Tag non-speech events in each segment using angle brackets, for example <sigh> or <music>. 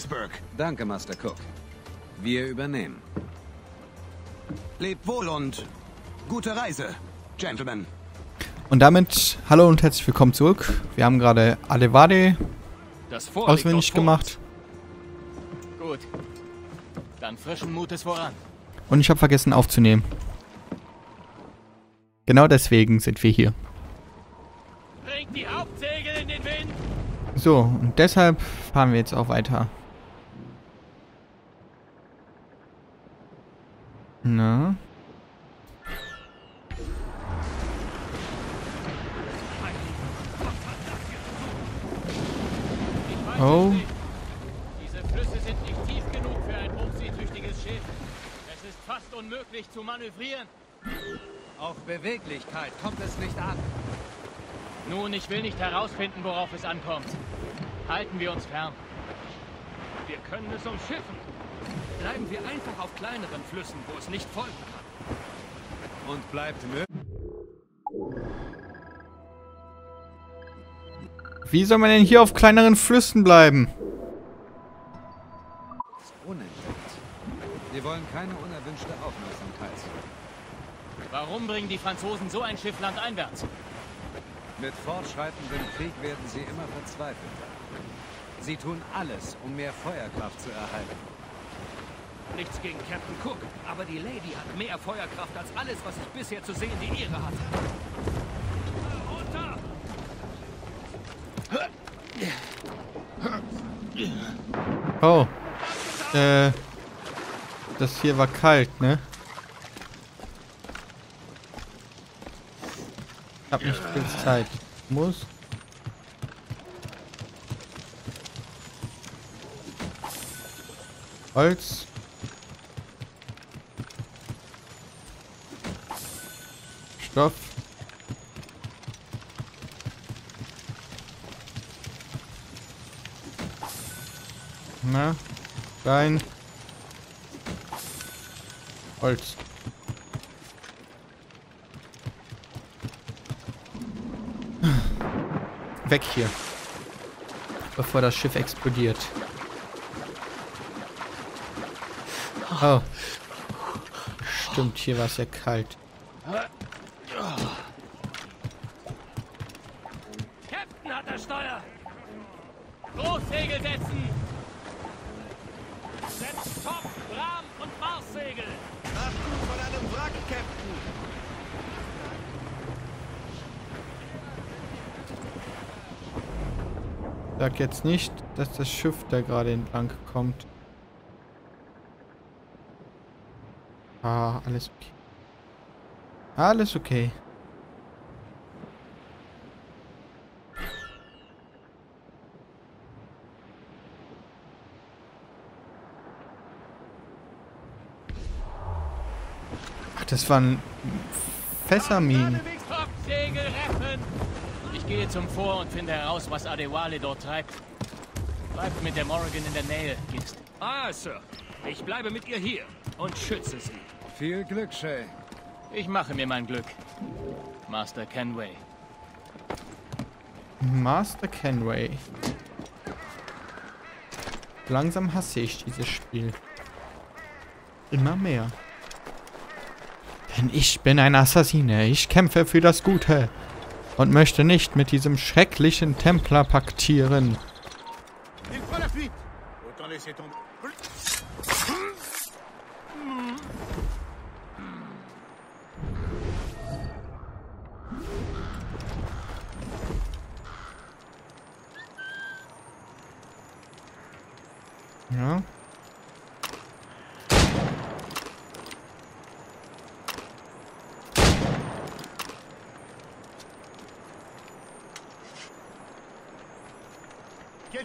Gettysburg. Danke, Master Cook. Wir übernehmen. Lebt wohl und gute Reise, Gentlemen. Und damit hallo und herzlich willkommen zurück. Wir haben gerade Alevade auswendig gemacht. Gut. Dann frischen Mutes voran. Und ich habe vergessen aufzunehmen. Genau deswegen sind wir hier. Bringt die Hauptsegel in den Wind! So, und deshalb fahren wir jetzt auch weiter. Na? Ich weiß Oh. es nicht. Diese Flüsse sind nicht tief genug für ein hochseetüchtiges Schiff. Es ist fast unmöglich zu manövrieren. Auf Beweglichkeit kommt es nicht an. Nun, ich will nicht herausfinden, worauf es ankommt. Halten wir uns fern. Wir können es umschiffen. Bleiben wir einfach auf kleineren Flüssen, wo es nicht folgen kann. Und bleibt möglich. Wie soll man denn hier auf kleineren Flüssen bleiben? Wir wollen keine unerwünschte Aufmerksamkeit. Warum bringen die Franzosen so ein Schiff landeinwärts? Mit fortschreitendem Krieg werden sie immer verzweifelter. Sie tun alles, um mehr Feuerkraft zu erhalten. Nichts gegen Captain Cook, aber die Lady hat mehr Feuerkraft als alles, was ich bisher zu sehen die Ehre hatte. Runter! Oh. Äh. Das hier war kalt, ne? Ich hab nicht viel Zeit. Muss. Holz. Stoff. Na, rein. Holz. Weg hier. Bevor das Schiff explodiert. Oh. Stimmt, hier war es ja kalt. Sag jetzt nicht, dass das Schiff da gerade entlang kommt. Ah, alles okay. Alles okay. Ach, das waren Fässerminen. Gehe zum Vor und finde heraus, was Adewale dort treibt. Bleibt mit der Morrigan in der Nähe, Gist. Ah, Sir. Ich bleibe mit ihr hier und schütze sie. Viel Glück, Shay. Ich mache mir mein Glück. Master Kenway. Master Kenway. Langsam hasse ich dieses Spiel. Immer mehr. Denn ich bin ein Assassine. Ich kämpfe für das Gute. Und möchte nicht mit diesem schrecklichen Templer paktieren.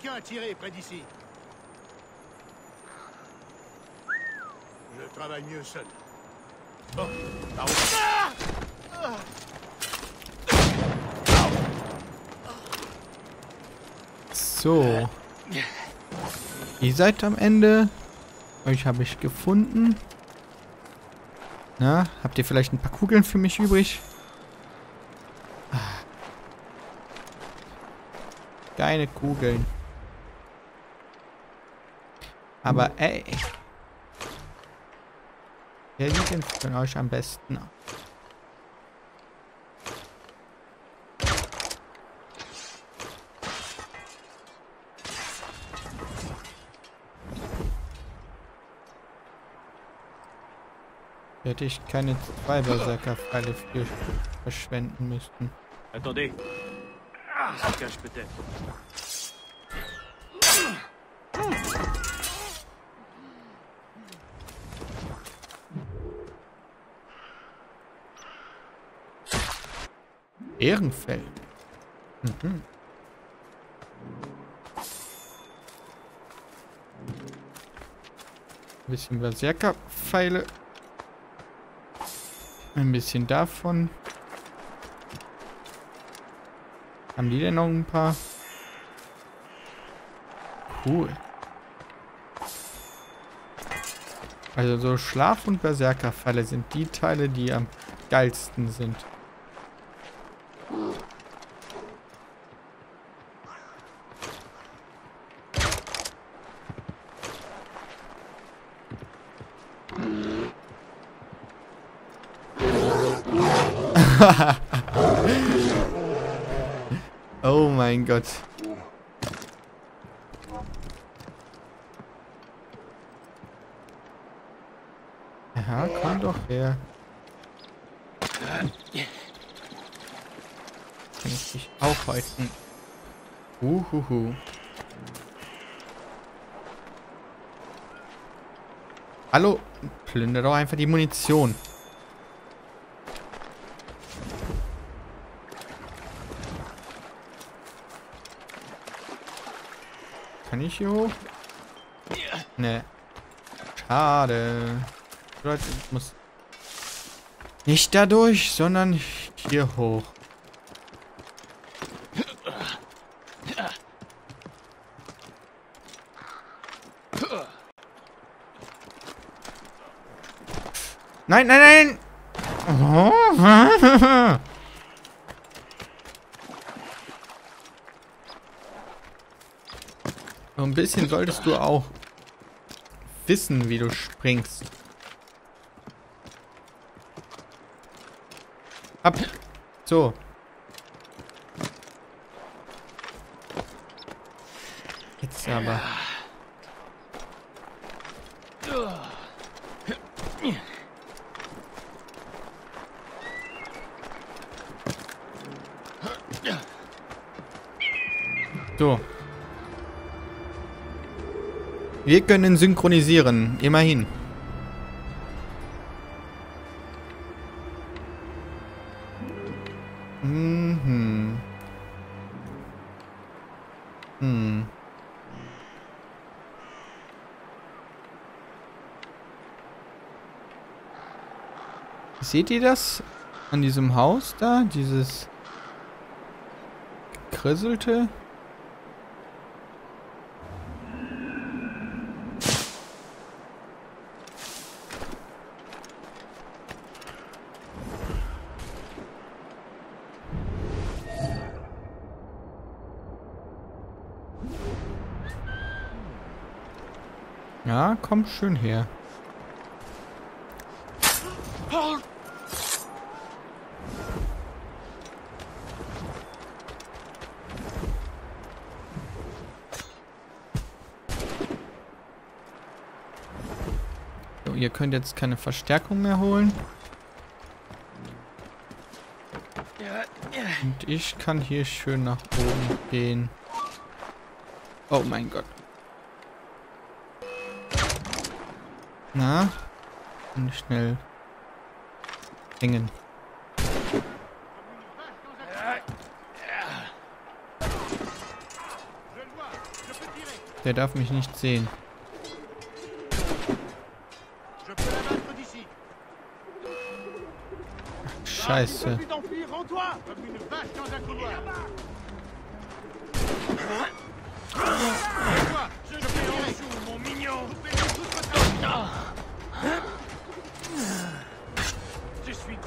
Quelqu'un a tiré près d'ici. Je travaille mieux seul. Bon, par où So. Ihr seid am Ende. Euch habe ich gefunden. Na, habt ihr vielleicht ein paar Kugeln für mich übrig? Ah. Keine Kugeln. Aber ey. Wer sieht denn von euch am besten aus? Hätte ich keine zwei Berserker-Pfeile für verschwenden müssten. Attendez. Ah, Ehrenfeld. Mhm. Ein bisschen Berserker-Pfeile. Ein bisschen davon. Haben die denn noch ein paar? Cool. Also so Schlaf- und Berserkerfalle sind die Teile, die am geilsten sind. <laughs> oh mein Gott. Ja, komm doch her. Kann ich dich auch häuten. Uhuhu. Hallo, plünder doch einfach die Munition. Hier hoch? Ne. Schade. Leute, ich muss nicht dadurch, sondern hier hoch. Nein, nein, nein! Oh. So ein bisschen solltest du auch wissen, wie du springst. Ab. So. Jetzt aber. So. Wir können synchronisieren. Immerhin. Mhm. Hm. Seht ihr das? An diesem Haus da? Dieses gekrisselte? Ja, komm schön her. So, ihr könnt jetzt keine Verstärkung mehr holen. Und ich kann hier schön nach oben gehen. Oh mein Gott. Na? Und schnell hängen. Der darf mich nicht sehen. D'ici. Scheiße. Je suis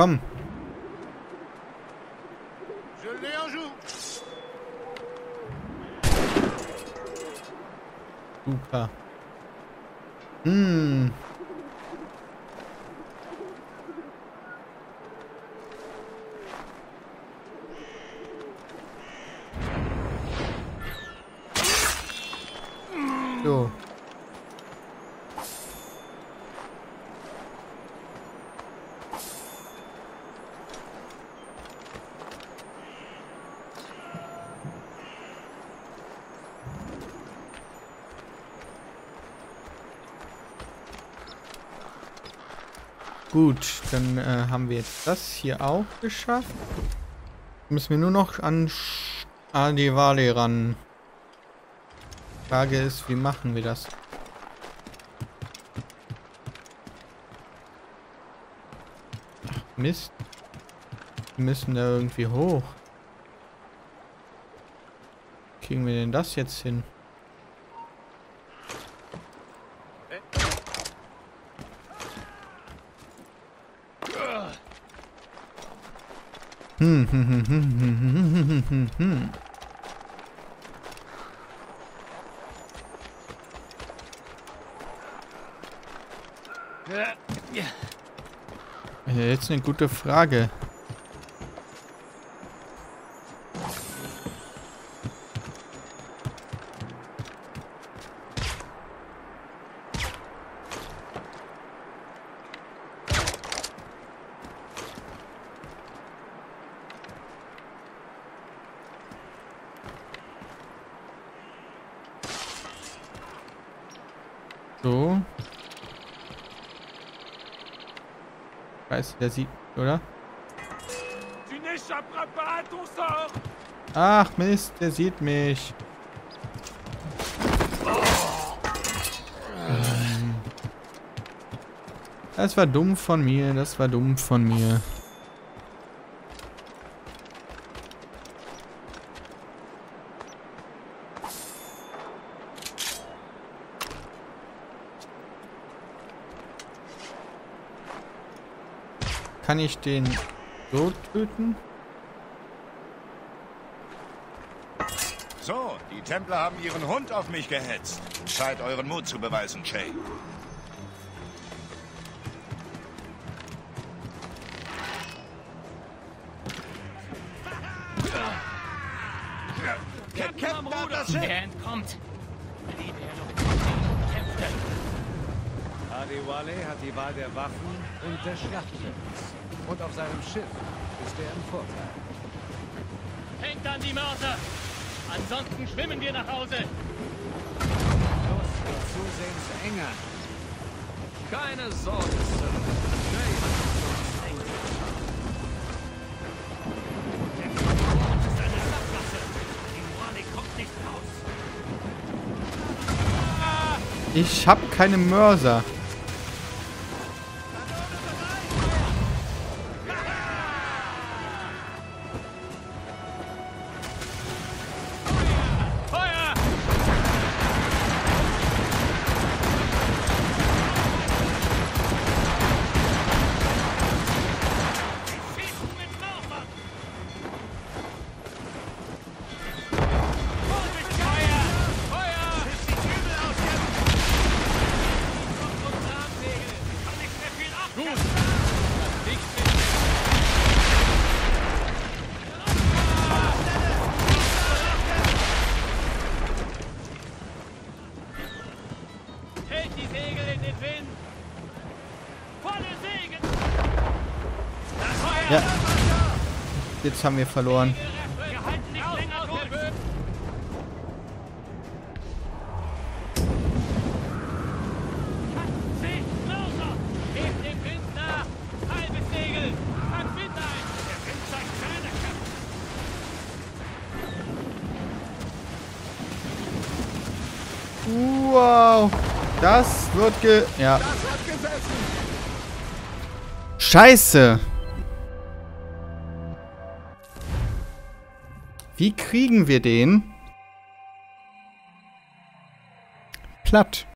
Komm. Je l'ai en joue. Super. Hm. Gut, dann äh, haben wir jetzt das hier auch geschafft. Müssen wir nur noch an Adivale ran. Frage ist, wie machen wir das? Ach, Mist. Wir müssen da irgendwie hoch. Kriegen wir denn das jetzt hin? Hm, hm, hm, hm, hm, hm, hm, hm. Jetzt eine gute Frage. Scheiße, der sieht, oder? Ach Mist, der sieht mich. Ähm. Das war dumm von mir, das war dumm von mir. Kann ich den so töten? So, die Templer haben ihren Hund auf mich gehetzt. Zeit, euren Mut zu beweisen, Shay. Captain am Ruder! Er entkommt! Liebe Herr kämpfte! Adewale hat die Wahl der Waffen und des Schlachtschiffes. Und auf seinem Schiff ist er im Vorteil. Hängt an die Mörser! Ansonsten schwimmen wir nach Hause! Los, wird zusehends enger. Keine Sorge, Sir. Jay hat uns eng. Das ist eine Sackgasse. Die Wally kommt nicht raus. Ich hab keine Mörser. Ja. Jetzt haben wir verloren. Das wird ge... Ja. Scheiße. Wie kriegen wir den platt?